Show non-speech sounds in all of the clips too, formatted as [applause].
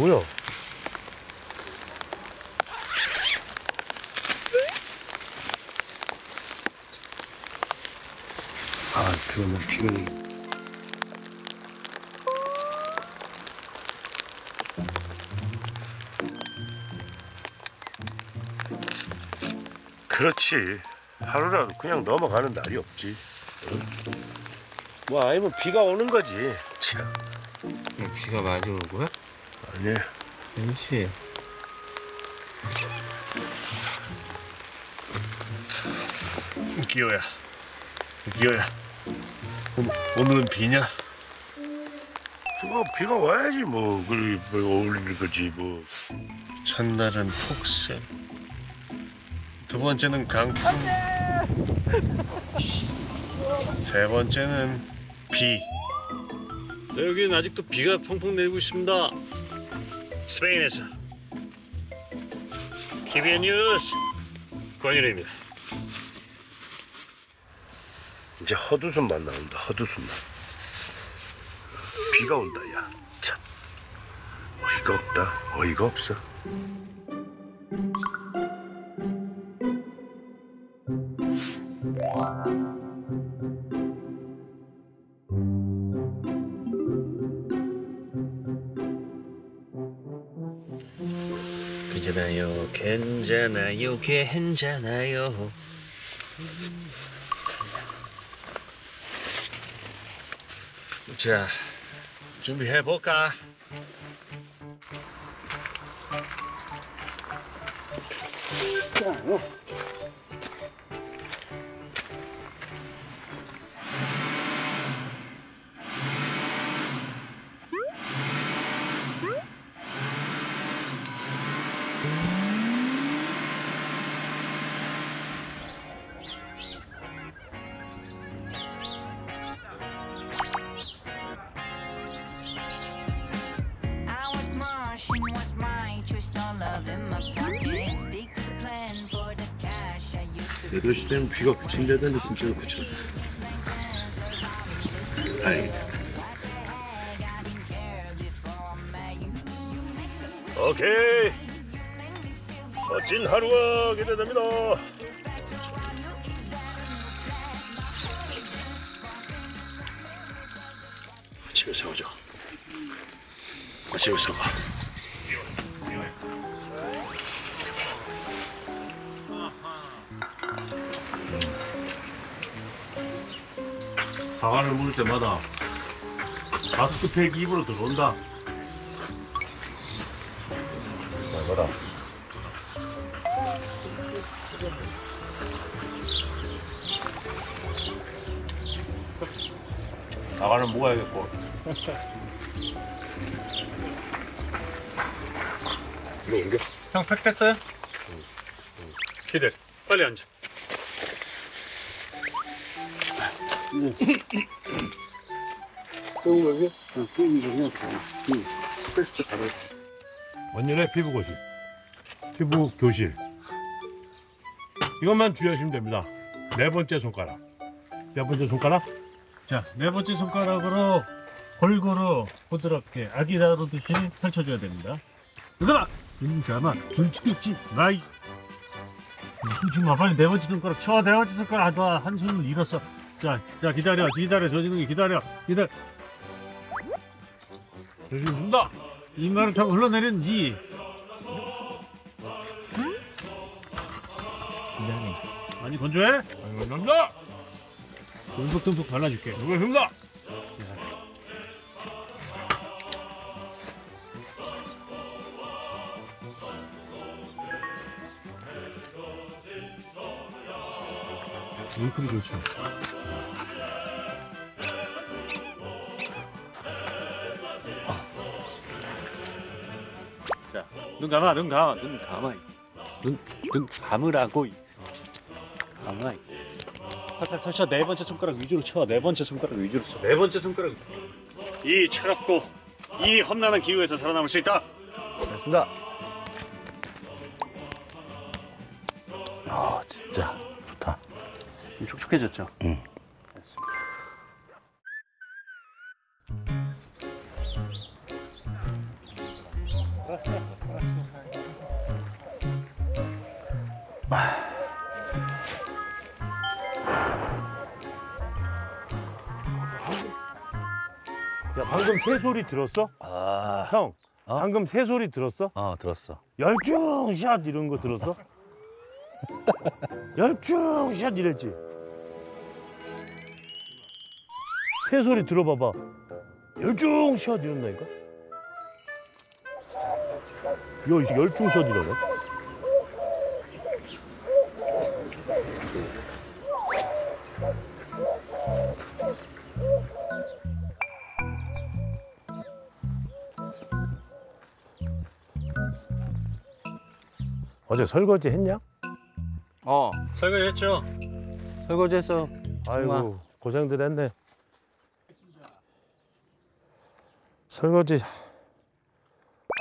뭐야? 아, 그러면 피곤해. 그렇지. 하루라도 그냥 넘어가는 날이 없지. 응? 뭐 아니면 비가 오는 거지. 참. 비가 많이 오는 거야? 아니. 그렇지. 기호야. 기호야. 오늘, 오늘은 비냐? 뭐 비가 와야지 뭐 그리 뭐 어울리는 거지 뭐. 첫날은 폭설. 두 번째는 강풍. 세 번째는 비. 네, 여기는 아직도 비가 펑펑 내리고 있습니다. 스페인에서 TVN 뉴스 권유래입니다. 이제 헛웃음만 나온다. 헛웃음만. 비가 온다 야. 참. 어이가 없다. 어이가 없어. 괜찮아요, 괜찮아요. 자, 준비해 볼까? I 8시 되면 비가 그친다던데 진짜로 그쳐. 다행이다. 오케이. 멋진 하루가 기대됩니다. 집에 세워줘. 집에 세워. 방안을 물을 때마다 마스크팩이 입으로 들어온다. 나가라. 나가는 먹어야겠고. 이거 옮겨. 형, 팩 됐어요? 기대. 빨리 앉아. 원년의 피부 고집, 피부 교실. 이것만 주의하시면 됩니다. 네 번째 손가락. 몇 번째 손가락? 자, 네 번째 손가락으로 골고루 부드럽게 아기 다루듯이 펼쳐줘야 됩니다. 이거다! 인자만 들키지 마이. 들키지 마. 빨리 네 번째 손가락 쳐. 네 번째 손가락 놔. 한 손을 잃었어. 자, 자 기다려. 기다려. 저지는 게 기다려. 기다려. 조심습니다. 이마를 타고 흘러내린 이 긴장해. 많이 건조해? 아니 건조합니다. 듬뿍듬뿍 발라줄게. 수고하셨습니다. 얼큰이 좋죠. 자, 눈 감아, 눈 감아, 눈 감아. 눈, 눈 감으라고. 감아. 살짝 펼쳐 네 번째 손가락 위주로 쳐. 네 번째 손가락 위주로 쳐. 네 번째 손가락. 이 차갑고 이 험난한 기후에서 살아남을 수 있다. 알겠습니다. 아, 진짜. 좀 촉촉해졌죠? 응. 야 방금 새 소리 들었어? 아, 형 방금 새 소리 들었어? 어 들었어. 열중샷 이런 거 들었어? [laughs] 열중샷 이랬지? 새 소리 들어봐봐 열중샷 이런다니까? 야 열중샷이라네? 어제 설거지 했냐? 어 설거지 했죠? 설거지 했어 아이고 고생들 했네. 설거지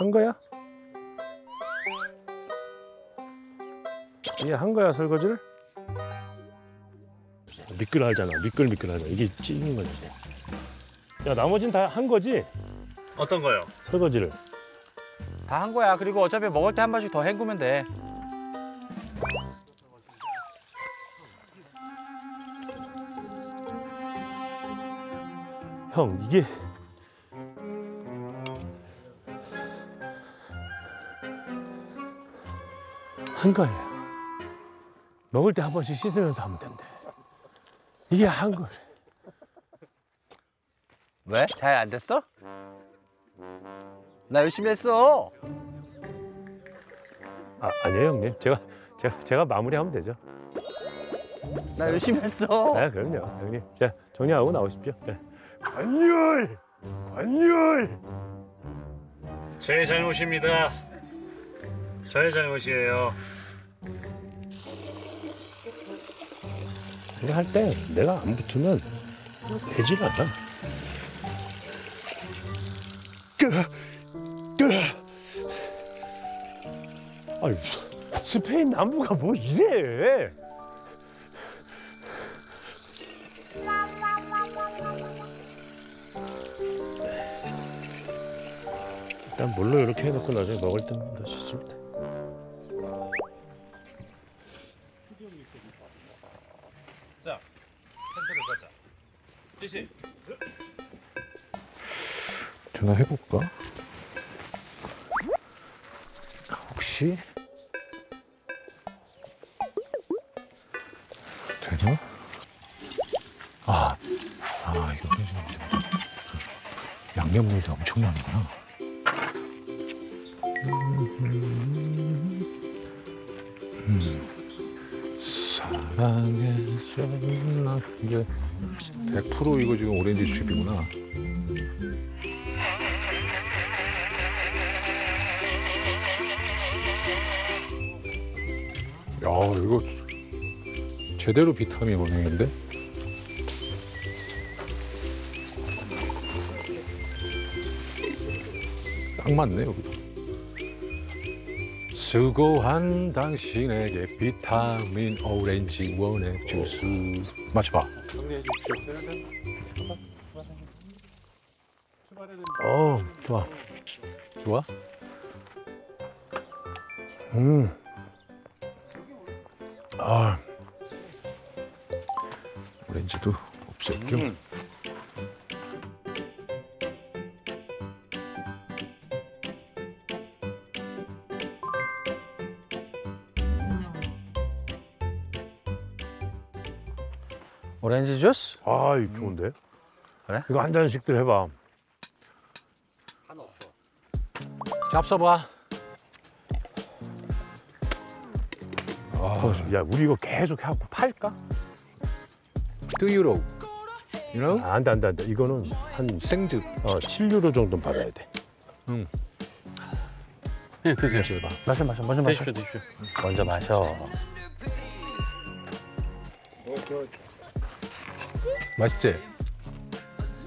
한 거야? 이게 한 거야 설거지를? 미끌하잖아 미끌미끌하잖아 이게 찌는 거지. 야 나머진 다 한 거지 어떤 거요? 설거지를. 다 한 거야 그리고 어차피 먹을 때 한 번씩 더 헹구면 돼 형 이게 한 거예요. 먹을 때 한 번씩 씻으면서 하면 된대. 이게 한 거. 왜? 잘 안 됐어? 나 열심히 했어 아 아니에요 형님. 제가 제가 제가 마무리하면 되죠. 나 열심히 했어 네 그럼요 형님. 자 정리하고 나오십시오. 네. 관율 관율. 제 잘못입니다. 저의 잘못이에요. 내가 할때 내가 안 붙으면 되질 않아. 끄, 끄. 아유, 스페인 남부가 뭐 이래? 일단 물로 이렇게 해놓고 나중에 먹을 더 좋습니다. 전화해볼까? 혹시 되나? 아, 아 이거 해주면 양념 물이 엄청 많구나. 음, 전화게 100% 이거 지금 오렌지 즙이구나. 야, 이거 제대로 비타민 원액인데? 딱 맞네, 여기도. 수고한 당신에게 비타민 오렌지 원액 주스. 마셔봐. 어, 좋아. 좋아? 음. 아, 오렌지도 없앨 겸. 오렌지 주스? 아, 이거 좋은데? 그래? 이거 한 잔씩들 해봐. 잡숴봐. 어, 야, 우리 이거 계속 해갖고 팔까? 2유로. You know? 아, 안 돼, 안 돼, 안 돼. 이거는 한 생즙. 어, 7유로 정도는 받아야 돼. 네, 드세요. 마셔봐. 마셔 마셔 먼저 마셔 드십시오, 드십시오. 먼저 마셔 맛있지?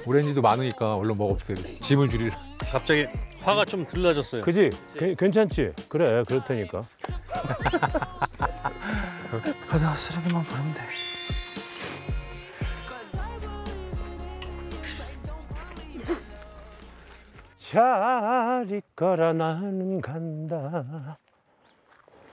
오렌지도 많으니까 얼른 먹읍시다. 짐을 줄이라. 갑자기 화가 좀 들라졌어요. 그지? 괜- 괜찮지? 그래, 그렇다니까. [laughs] 가서 쓰레기만 버리면 돼 잘 있거라 나는 간다